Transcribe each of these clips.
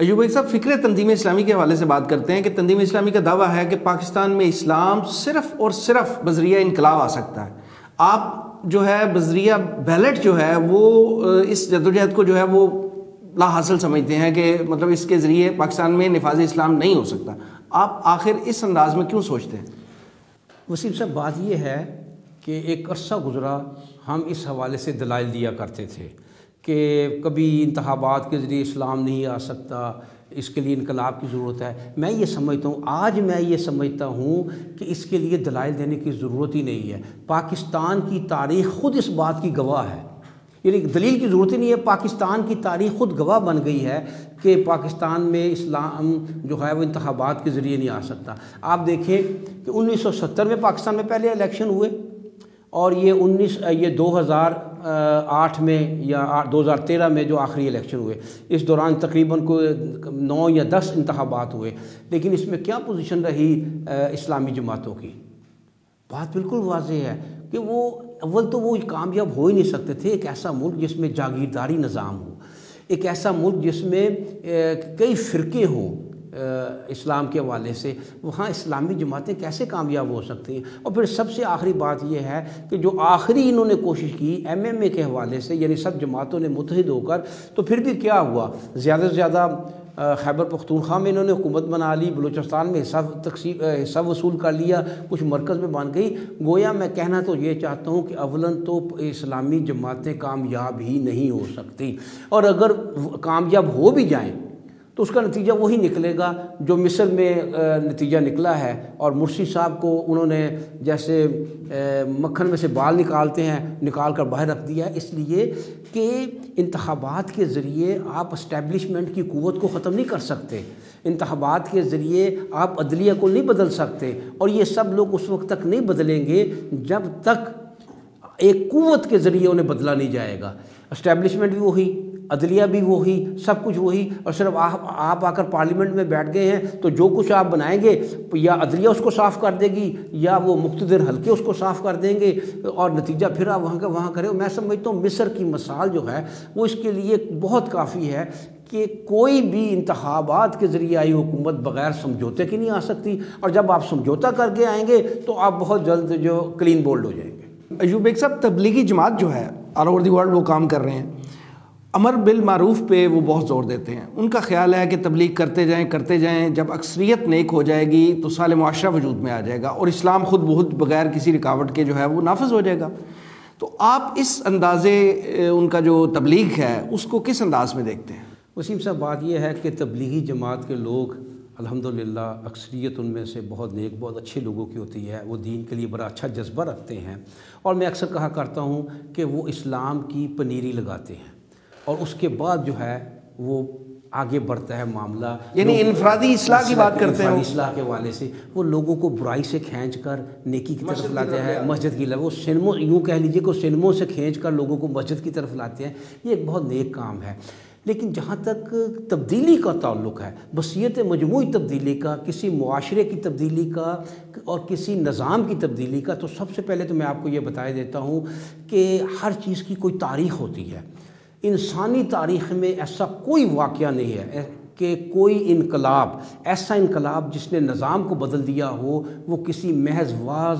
ایوب ایک صاحب، فکر تنظیم اسلامی کے حوالے سے بات کرتے ہیں کہ تنظیم اسلامی کا دعویٰ ہے کہ پاکستان میں اسلام صرف اور صرف بذریعہ انقلاب آ سکتا ہے۔ آپ جو ہے، بذریعہ بیلٹ جو ہے، وہ اس جدوجہد کو جو ہے، وہ لا حاصل سمجھتے ہیں کہ مطلب اس کے ذریعے پاکستان میں نفاذ اسلام نہیں ہو سکتا۔ آپ آخر اس انداز میں کیوں سوچتے ہیں؟ وسیم صاحب، بات یہ ہے کہ ایک عرصہ گزرا ہم اس حوالے سے دلائل دیا کرتے تھے۔ کہ کبھی انتخابات کے ذریعے اسلام نہیں آ سکتا، اس کے لیے انقلاب کی ضرورت ہے۔ میں یہ سمجھتا ہوں، آج میں یہ سمجھتا ہوں کہ اس کے لیے دلائل دینے کی ضرورت ہی نہیں ہے۔ پاکستان کی تاریخ خود اس بات کی گواہ ہے۔ یعنی دلیل کی ضرورت ہی نہیں ہے، پاکستان کی تاریخ خود گواہ بن گئی ہے کہ پاکستان میں اسلام جو ہے وہ انتخابات کے ذریعے نہیں آ سکتا۔ آپ دیکھیں کہ انیس سو ستر میں پاکستان میں پہلے الیکشن ہوئے اور یہ انیس، یہ دو ہزار آٹھ میں یا دو ہزار تیرہ میں جو آخری الیکشن ہوئے، اس دوران تقریباً کوئی نو یا دس انتخابات ہوئے، لیکن اس میں کیا پوزیشن رہی اسلامی جماعتوں کی؟ بات بالکل واضح ہے کہ وہ اول تو وہ کامیاب ہو ہی نہیں سکتے تھے، ایک ایسا ملک جس میں جاگیرداری نظام ہو، ایک ایسا ملک جس میں کئی فرقے ہوں۔ اسلام کے حوالے سے وہاں اسلامی جماعتیں کیسے کامیاب ہو سکتی ہیں؟ اور پھر سب سے آخری بات یہ ہے کہ جو آخری انہوں نے کوشش کی ایم ایم اے کے حوالے سے یعنی سب جماعتوں نے متحد ہو کر، تو پھر بھی کیا ہوا؟ زیادہ سے زیادہ خیبر پختونخوا میں انہوں نے حکومت بنا لی، بلوچستان میں حصہ تقسیم حصہ وصول کر لیا، کچھ مرکز میں بن گئی۔ گویا میں کہنا تو یہ چاہتا ہوں کہ اولن تو اسلامی جماعتیں کامیاب ہی نہیں ہو سکتی۔ اور اگر کامیاب ہو بھی جائیں تو اس کا نتیجہ وہی نکلے گا جو مصر میں نتیجہ نکلا ہے۔ اور مرسی صاحب کو انہوں نے جیسے مکھن میں سے بال نکالتے ہیں، نکال کر باہر رکھ دیا ہے۔ اس لیے کہ انتخابات کے ذریعے آپ اسٹیبلشمنٹ کی قوت کو ختم نہیں کر سکتے۔ انتخابات کے ذریعے آپ عدلیہ کو نہیں بدل سکتے۔ اور یہ سب لوگ اس وقت تک نہیں بدلیں گے جب تک ایک قوت کے ذریعے انہیں بدلا نہیں جائے گا۔ اسٹیبلشمنٹ بھی وہی۔ عدلیہ بھی وہی، سب کچھ وہی، اور صرف آپ آپ آ کر پارلیمنٹ میں بیٹھ گئے ہیں، تو جو کچھ آپ بنائیں گے، یا عدلیہ اس کو صاف کر دے گی، یا وہ مقتدر حلقے اس کو صاف کر دیں گے، اور نتیجہ پھر آپ وہاں کا، وہاں کریں۔ میں سمجھتا ہوں مصر کی مثال جو ہے، وہ اس کے لیے بہت کافی ہے کہ کوئی بھی انتخابات کے ذریعے آئی حکومت بغیر سمجھوتے کی نہیں آ سکتی۔ اور جب آپ سمجھوتا کر کے آئیں گے، تو آپ بہت جلد جو کلین بولڈ ہو جائیں گے۔ ایوب ایک صاحب، تبلیغی جماعت جو ہے آل اوور دی ورلڈ وہ کام کر رہے ہیں۔ امر بالمعروف پہ وہ بہت زور دیتے ہیں۔ ان کا خیال ہے کہ تبلیغ کرتے جائیں کرتے جائیں، جب اکثریت نیک ہو جائے گی تو سال معاشرہ وجود میں آ جائے گا اور اسلام خود بہت بغیر کسی رکاوٹ کے جو ہے وہ نافذ ہو جائے گا۔ تو آپ اس اندازے ان کا جو تبلیغ ہے، اس کو کس انداز میں دیکھتے ہیں؟ وسیم صاحب، بات یہ ہے کہ تبلیغی جماعت کے لوگ الحمدللہ اکثریت ان میں سے بہت نیک، بہت اچھے لوگوں کی ہوتی ہے۔ وہ دین کے لیے بڑا اچھا جذبہ رکھتے ہیں۔ اور میں اکثر کہا کرتا ہوں کہ وہ اسلام کی پنیری لگاتے ہیں۔ اور اس کے بعد جو ہے وہ آگے بڑھتا ہے معاملہ۔ یعنی انفرادی اصلاح کی بات کرتے ہیں۔ اصلاح کے والے سے وہ لوگوں کو برائی سے کھینچ کر نیکی کی طرف لاتے ہیں مسجد کی وہ سنموں یوں کہہ لیجیے کہ سنموں سے کھینچ کر لوگوں کو مسجد کی طرف لاتے ہیں۔ یہ ایک بہت نیک کام ہے۔ لیکن جہاں تک تبدیلی کا تعلق ہے بصیت مجموعی تبدیلی کا کسی معاشرے کی تبدیلی کا اور کسی نظام کی تبدیلی کا تو سب سے پہلے تو میں آپ کو یہ بتایا دیتا ہوں کہ ہر چیز کی کوئی تاریخ ہوتی ہے۔ انسانی تاریخ میں ایسا کوئی واقعہ نہیں ہے کہ کوئی انقلاب، ایسا انقلاب جس نے نظام کو بدل دیا ہو، وہ کسی محض واز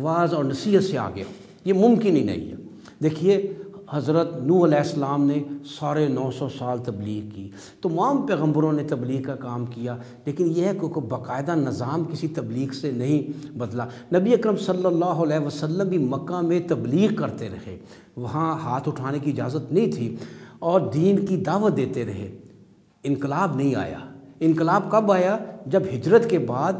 واز اور نصیحت سے آگے ہو۔ یہ ممکن ہی نہیں ہے۔ دیکھیے حضرت نو علیہ السلام نے ساڑھے نو سو سال تبلیغ کی۔ تمام پیغمبروں نے تبلیغ کا کام کیا، لیکن یہ ہے کہ کوئی باقاعدہ نظام کسی تبلیغ سے نہیں بدلا۔ نبی اکرم صلی اللہ علیہ وسلم بھی مکہ میں تبلیغ کرتے رہے۔ وہاں ہاتھ اٹھانے کی اجازت نہیں تھی اور دین کی دعوت دیتے رہے۔ انقلاب نہیں آیا۔ انقلاب کب آیا؟ جب ہجرت کے بعد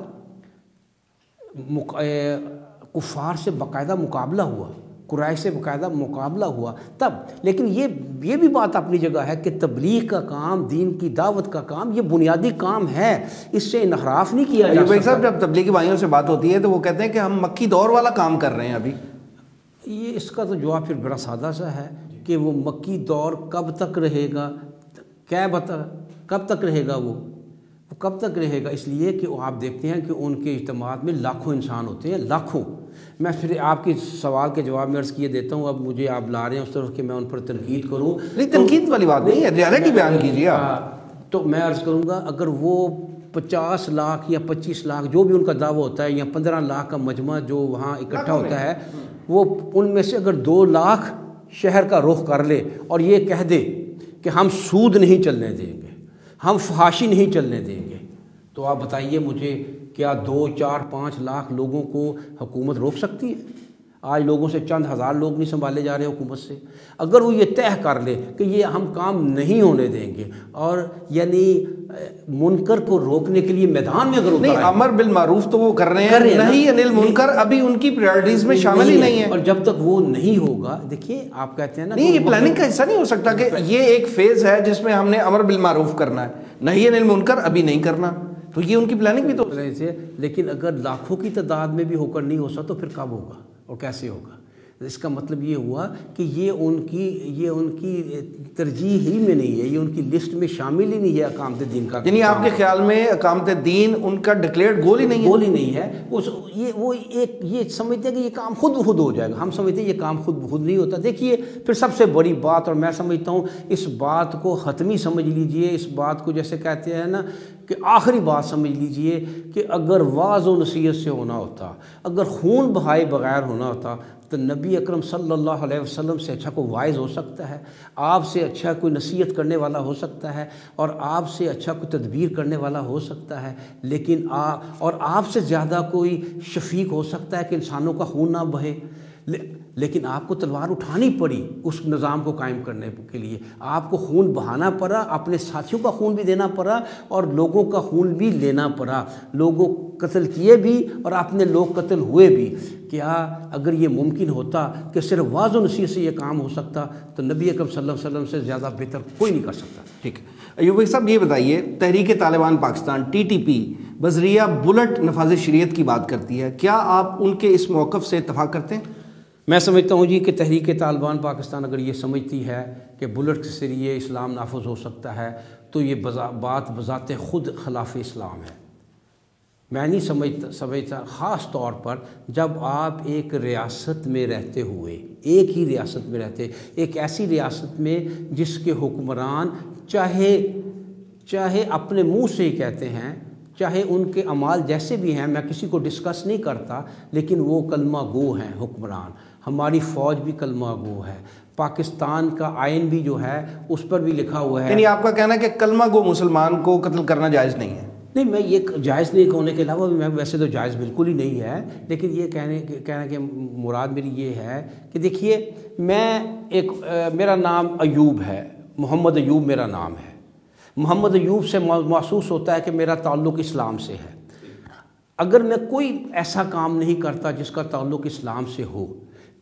کفار سے باقاعدہ مقابلہ ہوا۔ قرائش سے باقاعدہ مقابلہ ہوا تب۔ لیکن یہ یہ بھی بات اپنی جگہ ہے کہ تبلیغ کا کام دین کی دعوت کا کام یہ بنیادی کام ہے۔ اس سے انحراف نہیں کیا جا سکتا صاحب جب تبلیغی بھائیوں سے بات ہوتی ہے تو وہ کہتے ہیں کہ ہم مکی دور والا کام کر رہے ہیں ابھی۔ یہ اس کا تو جواب پھر بڑا سادہ سا ہے کہ وہ مکی دور کب تک رہے گا کیا بتا کب تک رہے گا وہ وہ؟ کب تک رہے گا؟ اس لیے کہ آپ دیکھتے ہیں کہ ان کے اجتماعات میں لاکھوں انسان ہوتے ہیں لاکھوں۔ میں پھر آپ کی سوال کے جواب میں عرض کیے دیتا ہوں اب مجھے آپ لا رہے ہیں اس طرف کہ میں ان پر تنقید کروں۔ نہیں تنقید والی بات نہیں ہے ریالٹی بیان کیجیے ہاں، تو میں عرض کروں گا اگر وہ پچاس لاکھ یا پچیس لاکھ جو بھی ان کا دعویٰ ہوتا ہے یا پندرہ لاکھ کا مجمع جو وہاں اکٹھا ہوتا ہے وہ ان میں سے اگر دو لاکھ شہر کا رخ کر لے اور یہ کہہ دے کہ ہم سود نہیں چلنے دیں گے۔ ہم فحاشی نہیں چلنے دیں گے۔ تو آپ بتائیے مجھے کیا دو چار پانچ لاکھ لوگوں کو حکومت روک سکتی ہے؟ آج لوگوں سے چند ہزار لوگ نہیں سنبھالے جا رہے حکومت سے۔ اگر وہ یہ طے کر لے کہ یہ ہم کام نہیں ہونے دیں گے اور یعنی منکر کو روکنے کے لیے میدان میں اگر نہیں امر بالمعروف تو وہ کر رہے ہیں۔ نہیں انل منکر ابھی ان کی پریورٹیز میں شامل ہی نہیں۔ ہے۔ اور جب تک وہ نہیں ہوگا دیکھیے آپ کہتے ہیں نا نہیں یہ پلاننگ کا حصہ نہیں ہو سکتا کہ یہ ایک فیز ہے جس میں ہم نے امر بالمعروف کرنا ہے۔ نہیں انل منکر ابھی نہیں کرنا۔ تو یہ ان کی پلاننگ بھی تو لیکن اگر لاکھوں کی تعداد میں بھی ہو کر نہیں ہو سکتا تو پھر کب ہوگا؟ اور کیسے ہوگا؟ اس کا مطلب یہ ہوا کہ یہ ان کی یہ ان کی ترجیح ہی میں نہیں ہے یہ ان کی لسٹ میں شامل ہی نہیں ہے اقامت دین کا۔ یعنی آپ کے خیال میں اقامت دین ان کا ڈکلیئرڈ گول ہی نہیں ہے؟ گول ہی نہیں ہے۔ اس یہ وہ ایک یہ سمجھتے ہیں کہ یہ کام خود بخود ہو جائے گا۔ ہم سمجھتے ہیں یہ کام خود بخود نہیں ہوتا۔ دیکھیے پھر سب سے بڑی بات اور میں سمجھتا ہوں اس بات کو حتمی سمجھ لیجیے۔ اس بات کو جیسے کہتے ہیں نا کہ آخری بات سمجھ لیجیے کہ اگر واض و نصیحت سے ہونا ہوتا، اگر خون بہائے بغیر ہونا ہوتا، تو نبی اکرم صلی اللہ علیہ وسلم سے اچھا کوئی وائز ہو سکتا ہے؟ آپ سے اچھا کوئی نصیحت کرنے والا ہو سکتا ہے؟ اور آپ سے اچھا کوئی تدبیر کرنے والا ہو سکتا ہے؟ لیکن آ، اور آپ سے زیادہ کوئی شفیق ہو سکتا ہے کہ انسانوں کا خون نہ بہے؟ لیکن آپ کو تلوار اٹھانی پڑی اس نظام کو قائم کرنے کے لیے۔ آپ کو خون بہانا پڑا، اپنے ساتھیوں کا خون بھی دینا پڑا اور لوگوں کا خون بھی لینا پڑا۔ لوگوں قتل کیے بھی اور اپنے لوگ قتل ہوئے بھی۔ کیا اگر یہ ممکن ہوتا کہ صرف واض و نصیحت سے یہ کام ہو سکتا تو نبی اکرم صلی اللہ علیہ وسلم سے زیادہ بہتر کوئی نہیں کر سکتا۔ ٹھیک ایوب صاحب، یہ بتائیے، Tehrik Taliban Pakistan, T T P, بذریعہ بلٹ نفاذ شریعت کی بات کرتی ہے۔ کیا آپ ان کے اس موقف سے اتفاق کرتے ہیں؟ میں سمجھتا ہوں جی کہ تحریک طالبان پاکستان اگر یہ سمجھتی ہے کہ بلٹ کے ذریعے اسلام نافذ ہو سکتا ہے، تو یہ بات بذات خود خلاف اسلام ہے۔ میں نہیں سمجھتا سمجھتا خاص طور پر جب آپ ایک ریاست میں رہتے ہوئے، ایک ہی ریاست میں رہتے، ایک ایسی ریاست میں جس کے حکمران چاہے چاہے اپنے منہ سے ہی کہتے ہیں، چاہے ان کے عمال جیسے بھی ہیں، میں کسی کو ڈسکس نہیں کرتا، لیکن وہ کلمہ گو ہیں، حکمران۔ ہماری فوج بھی کلمہ گو ہے۔ پاکستان کا آئین بھی جو ہے اس پر بھی لکھا ہوا ہے۔ یعنی آپ کا کہنا ہے کہ کلمہ گو مسلمان کو قتل کرنا جائز نہیں ہے۔ نہیں میں یہ جائز نہیں ہونے کے علاوہ میں ویسے تو جائز بالکل ہی نہیں ہے۔ لیکن یہ کہنے کہنا کہ مراد میری یہ ہے کہ دیکھیے میں ایک میرا نام ایوب ہے۔ محمد ایوب میرا نام ہے۔ محمد ایوب سے محسوس ہوتا ہے کہ میرا تعلق اسلام سے ہے۔ اگر میں کوئی ایسا کام نہیں کرتا جس کا تعلق اسلام سے ہو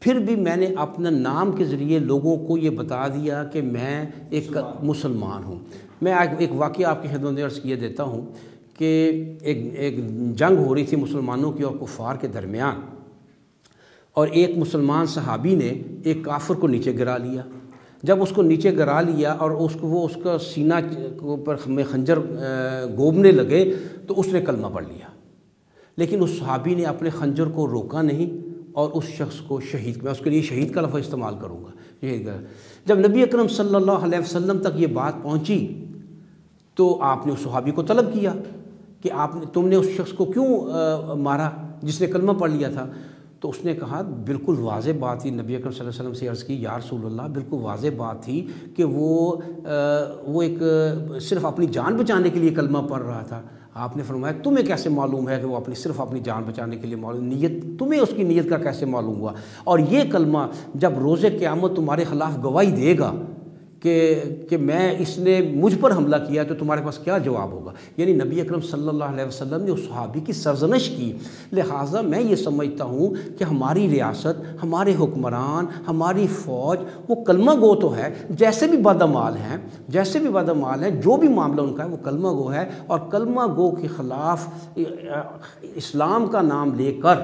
پھر بھی میں نے اپنا نام کے ذریعے لوگوں کو یہ بتا دیا کہ میں ایک مسلمان ہوں۔ میں ایک واقعہ آپ کی خدمت عرض کیے دیتا ہوں کہ ایک ایک جنگ ہو رہی تھی مسلمانوں کی اور کفار کے درمیان۔ اور ایک مسلمان صحابی نے ایک کافر کو نیچے گرا لیا۔ جب اس کو نیچے گرا لیا اور اس کو وہ اس کا سینہ پر میں خنجر گوبنے لگے تو اس نے کلمہ پڑھ لیا۔ لیکن اس صحابی نے اپنے خنجر کو روکا نہیں۔ اور اس شخص کو شہید، میں اس کے لیے شہید کا لفظ استعمال کروں گا۔ شہید کا جب نبی اکرم صلی اللہ علیہ وسلم تک یہ بات پہنچی، تو آپ نے اس صحابی کو طلب کیا کہ آپ نے، تم نے اس شخص کو کیوں مارا؟ جس نے کلمہ پڑھ لیا تھا۔ تو اس نے کہا، بالکل واضح بات تھی، نبی اکرم صلی اللہ علیہ وسلم سے عرض کی، یا رسول اللہ، بالکل واضح بات تھی کہ وہ وہ ایک صرف اپنی جان بچانے کے لیے کلمہ پڑھ رہا تھا۔ آپ نے فرمایا، تمہیں کیسے معلوم ہے کہ وہ اپنی صرف اپنی جان بچانے کے لیے معلوم نیت، تمہیں اس کی نیت کا کیسے معلوم ہوا؟ اور یہ کلمہ جب روز قیامت تمہارے خلاف گواہی دے گا کہ کہ میں اس نے مجھ پر حملہ کیا تو تمہارے پاس کیا جواب ہوگا؟ یعنی نبی اکرم صلی اللہ علیہ وسلم نے اس صحابی کی سرزنش کی۔ لہٰذا میں یہ سمجھتا ہوں کہ ہماری ریاست، ہمارے حکمران، ہماری فوج، وہ کلمہ گو تو ہے۔ جیسے بھی بدعمال ہیں، جیسے بھی بدعمال ہیں، جو بھی معاملہ ان کا ہے، وہ کلمہ گو ہے۔ اور کلمہ گو کے خلاف اسلام کا نام لے کر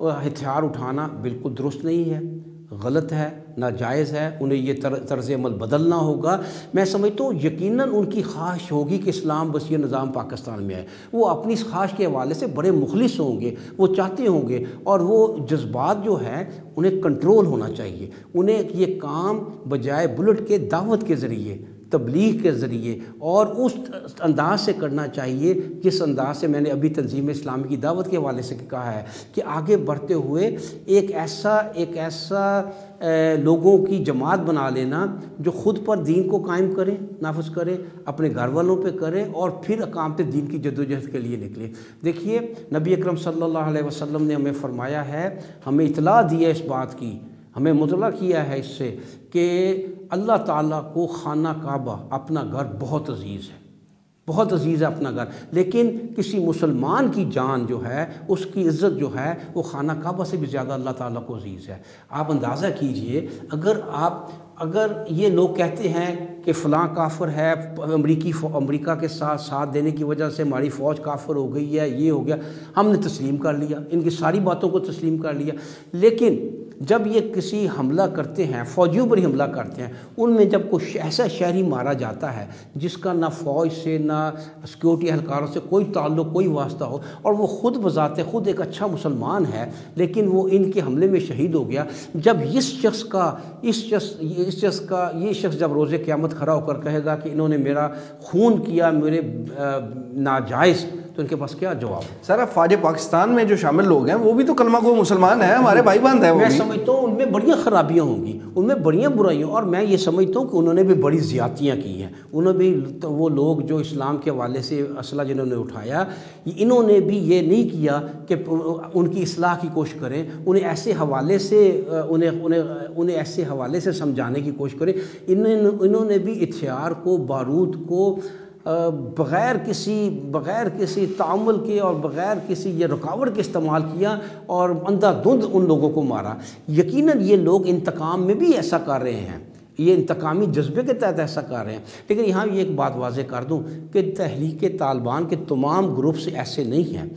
ہتھیار اٹھانا بالکل درست نہیں ہے۔ غلط ہے، ناجائز ہے، انہیں یہ طرز عمل بدلنا ہوگا۔ میں سمجھتا ہوں یقیناً ان کی خواہش ہوگی کہ اسلام بس یہ نظام پاکستان میں آئے وہ اپنی اس خواہش کے حوالے سے بڑے مخلص ہوں گے، وہ چاہتے ہوں گے اور وہ جذبات جو ہیں، انہیں کنٹرول ہونا چاہیے۔ انہیں یہ کام بجائے بلٹ کے دعوت کے ذریعے تبلیغ کے ذریعے اور اس انداز سے کرنا چاہیے جس انداز سے میں نے ابھی تنظیم اسلامی کی دعوت کے حوالے سے کہا ہے کہ آگے بڑھتے ہوئے ایک ایسا ایک ایسا لوگوں کی جماعت بنا لینا جو خود پر دین کو قائم کریں نافذ کرے، اپنے گھر والوں پہ کرے اور پھر اقامت دین کی جد کے لیے نکلے۔ دیکھیے، نبی اکرم صلی اللہ علیہ وسلم نے ہمیں فرمایا ہے، ہمیں اطلاع دی ہے اس بات کی، ہمیں مطلع کیا ہے اس سے کہ اللہ تعالیٰ کو خانہ کعبہ اپنا گھر بہت عزیز ہے، بہت عزیز ہے اپنا گھر۔ لیکن کسی مسلمان کی جان جو ہے، اس کی عزت جو ہے، وہ خانہ کعبہ سے بھی زیادہ اللہ تعالیٰ کو عزیز ہے۔ آپ اندازہ کیجیے، اگر آپ، اگر یہ لوگ کہتے ہیں کہ فلاں کافر ہے، امریکی امریکہ کے ساتھ ساتھ دینے کی وجہ سے ہماری فوج کافر ہو گئی ہے، یہ ہو گیا، ہم نے تسلیم کر لیا، ان کی ساری باتوں کو تسلیم کر لیا۔ لیکن جب یہ کسی حملہ کرتے ہیں، فوجیوں پر ہی حملہ کرتے ہیں، ان میں جب کوئی ایسا شہری مارا جاتا ہے جس کا نہ فوج سے، نہ سیکورٹی اہلکاروں سے کوئی تعلق، کوئی واسطہ ہو، اور وہ خود بذات خود ایک اچھا مسلمان ہے، لیکن وہ ان کے حملے میں شہید ہو گیا، جب اس شخص کا، اس شخص اس شخص کا، یہ شخص جب روز قیامت کھڑا ہو کر کہے گا کہ انہوں نے میرا خون کیا، میرے ناجائز تو ان کے پاس کیا جواب سر اب فوج پاکستان میں جو شامل لوگ ہیں وہ بھی تو کلمہ کو مسلمان ہیں ہمارے بھائی بند ہیں میں سمجھتا ہوں ان میں بڑیاں خرابیاں ہوں گی ان میں بڑیاں برائیاں اور میں یہ سمجھتا ہوں کہ انہوں نے بھی بڑی زیادتیاں کی ہیں۔ انہوں نے بھی وہ لوگ جو اسلام کے حوالے سے اسلحہ جنہوں نے اٹھایا انہوں نے بھی یہ نہیں کیا کہ ان کی اصلاح کی کوشش کریں انہیں ایسے حوالے سے انہیں انہیں انہیں ایسے حوالے سے سمجھانے کی کوشش کریں۔ انہوں نے بھی اتھیار کو بارود کو بغیر کسی بغیر کسی تعمل کے اور بغیر کسی یہ رکاوٹ کے استعمال کیا اور اندھا دھند ان لوگوں کو مارا۔ یقیناً یہ لوگ انتقام میں بھی ایسا کر رہے ہیں۔ یہ انتقامی جذبے کے تحت ایسا کر رہے ہیں۔ لیکن یہاں یہ ایک بات واضح کر دوں کہ تحریک طالبان کے تمام گروپس ایسے نہیں ہیں۔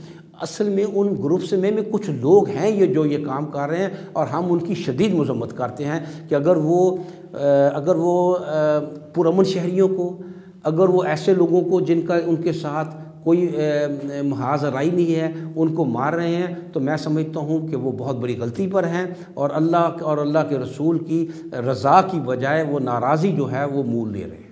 اصل میں ان گروپس میں میں کچھ لوگ ہیں یہ جو یہ کام کر رہے ہیں اور ہم ان کی شدید مذمت کرتے ہیں کہ اگر وہ اگر وہ پرامن شہریوں کو اگر وہ ایسے لوگوں کو جن کا ان کے ساتھ کوئی محاذ رائی نہیں ہے، ان کو مار رہے ہیں، تو میں سمجھتا ہوں کہ وہ بہت بڑی غلطی پر ہیں اور اللہ اور اللہ کے رسول کی رضا کی بجائے وہ ناراضی جو ہے وہ مول لے رہے ہیں۔